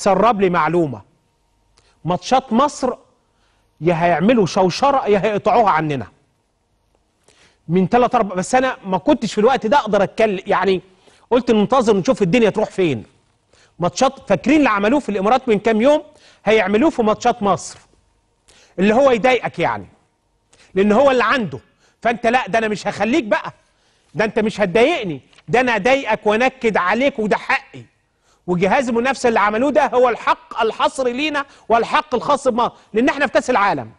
سرب لي معلومة. ماتشات مصر يا هيعملوا شوشرة يا هيقطعوها عننا. من ثلاث أربع بس أنا ما كنتش في الوقت ده أقدر أتكلم. يعني قلت ننتظر نشوف الدنيا تروح فين. ماتشات فاكرين اللي عملوه في الإمارات من كام يوم؟ هيعملوه في ماتشات مصر. اللي هو يضايقك يعني. لأن هو اللي عنده. فأنت لا ده أنا مش هخليك بقى. ده أنت مش هتضايقني. ده أنا أضايقك وأنكد عليك وده حقي. وجهاز المنافسة اللي عملوه ده هو الحق الحصري لينا والحق الخاص بمصر لأن إحنا في كأس العالم.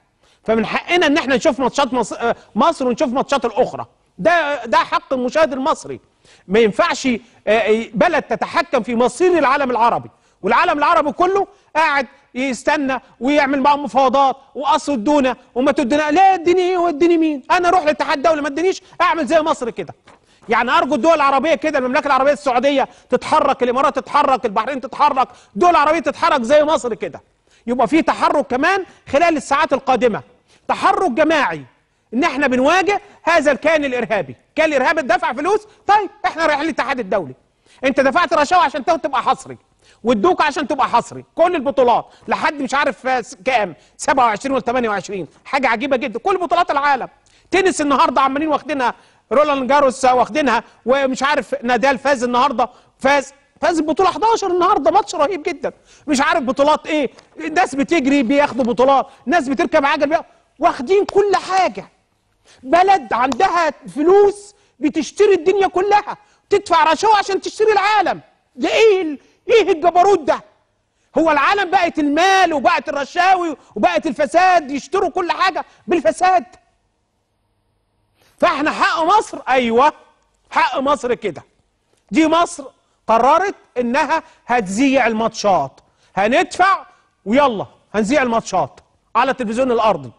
فمن حقنا إن إحنا نشوف ماتشات مصر, آه، مصر ونشوف ماتشات الأخرى. ده ده حق المشاهد المصري. ما ينفعش آه، بلد تتحكم في مصير العالم العربي. والعالم العربي كله قاعد يستنى ويعمل معاهم مفاوضات واصل ادونا وما تدونا لا اديني إيه واديني مين؟ أنا أروح للاتحاد الدولي ما ادينيش أعمل زي مصر كده. يعني ارجو الدول العربية كده المملكة العربية السعودية تتحرك الامارات تتحرك البحرين تتحرك الدول العربية تتحرك زي مصر كده. يبقى في تحرك كمان خلال الساعات القادمة. تحرك جماعي ان إحنا بنواجه هذا الكيان الإرهابي. كان الارهابي دفع فلوس طيب إحنا رايحين للاتحاد الدولي. انت دفعت رشاوى عشان تبقى حصري وادوك عشان تبقى حصري. كل البطولات لحد مش عارف كام 27 ولا 28 حاجة عجيبة جدا. كل بطولات العالم. تنس النهارده عمالين واخدينها رولان جاروس واخدينها ومش عارف نادال فاز النهارده فاز فاز البطوله 11 النهارده ماتش رهيب جدا. مش عارف بطولات إيه ناس بتجري بياخدوا بطولات ناس بتركب عجل بياخدوا. واخدين كل حاجة. بلد عندها فلوس بتشتري الدنيا كلها تدفع رشاوى عشان تشتري العالم. ده إيه إيه الجبروت ده؟ هو العالم بقت المال وبقت الرشاوي وبقت الفساد يشتروا كل حاجة بالفساد. فاحنا حق مصر أيوه حق مصر كده. دي مصر قررت إنها هتذيع الماتشات. هندفع ويلا هنذيع الماتشات على التلفزيون الأرضي.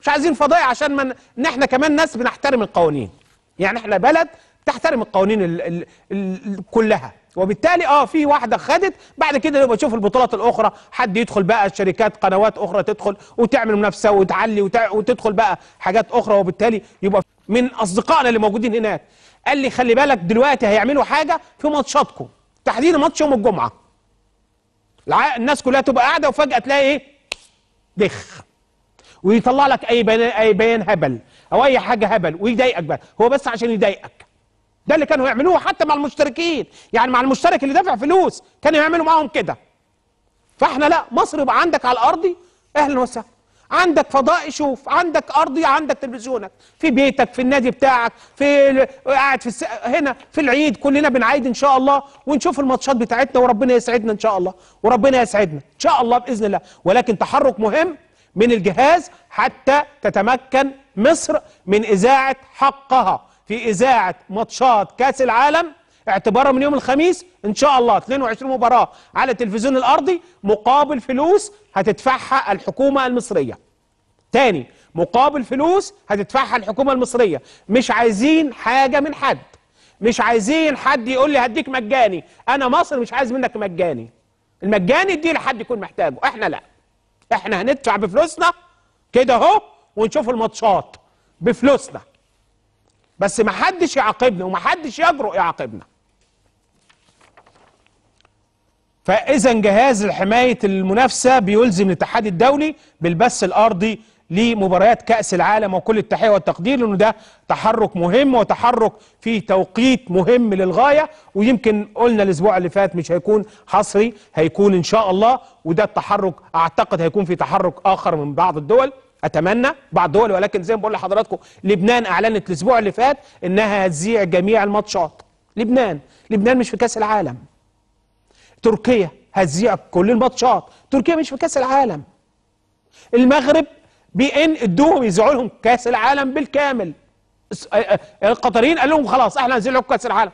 مش عايزين فضايح عشان من إن إحنا كمان ناس بنحترم القوانين. يعني إحنا بلد تحترم القوانين ال ال ال كلها. وبالتالي آه في واحدة خدت بعد كده نبقى نشوف البطولات الأخرى. حد يدخل بقى شركات قنوات أخرى تدخل وتعمل منافسة وتعلي وتع... وتدخل بقى حاجات أخرى. وبالتالي يبقى من أصدقائنا اللي موجودين هناك. قال لي خلي بالك دلوقتي هيعملوا حاجة في ماتشاتكم. تحديدا ماتش يوم الجمعة. الناس كلها تبقى قاعدة وفجأة تلاقي إيه؟ دخ. ويطلع لك أي بيان أي بيان هبل أو أي حاجة هبل ويضايقك بقى. هو بس عشان يضايقك. ده اللي كانوا يعملوه حتى مع المشتركين. يعني مع المشترك اللي دافع فلوس كانوا يعملوا معاهم كده. فإحنا لا مصر يبقى عندك على الارضي أهلا وسهلا. عندك فضاء شوف عندك ارضي عندك تلفزيونك في بيتك في النادي بتاعك في قاعد في الس... هنا في العيد كلنا بنعيد إن شاء الله ونشوف الماتشات بتاعتنا وربنا يسعدنا إن شاء الله وربنا يسعدنا إن شاء الله بإذن الله. ولكن تحرك مهم من الجهاز حتى تتمكن مصر من إذاعة حقها. في إذاعة ماتشات كأس العالم اعتبارا من يوم الخميس إن شاء الله 22 مباراة على التلفزيون الأرضي مقابل فلوس هتدفعها الحكومة المصرية. تاني مقابل فلوس هتدفعها الحكومة المصرية، مش عايزين حاجة من حد. مش عايزين حد يقول لي هديك مجاني، أنا مصر مش عايز منك مجاني. المجاني دي لحد يكون محتاجه، إحنا لا. إحنا هندفع بفلوسنا كده أهو ونشوف الماتشات بفلوسنا. بس ما حدش يعاقبنا وما حدش يجرؤ يعاقبنا فإذا جهاز حماية المنافسة بيلزم الاتحاد الدولي بالبث الأرضي لمباريات كأس العالم وكل التحية والتقدير لأنه ده تحرك مهم وتحرك في توقيت مهم للغاية. ويمكن قلنا الأسبوع اللي فات مش هيكون حصري هيكون إن شاء الله. وده التحرك أعتقد هيكون في تحرك آخر من بعض الدول. أتمنى بعض الدول ولكن زي ما بقول لحضراتكم لبنان أعلنت الأسبوع اللي فات إنها هتذيع جميع الماتشات. لبنان لبنان مش في كأس العالم. تركيا. هتذيع كل الماتشات. تركيا مش في كأس العالم. المغرب بي ان ادوهم يذيعوا لهم كأس العالم بالكامل. القطريين قال لهم خلاص إحنا هنذيع لكم كأس العالم.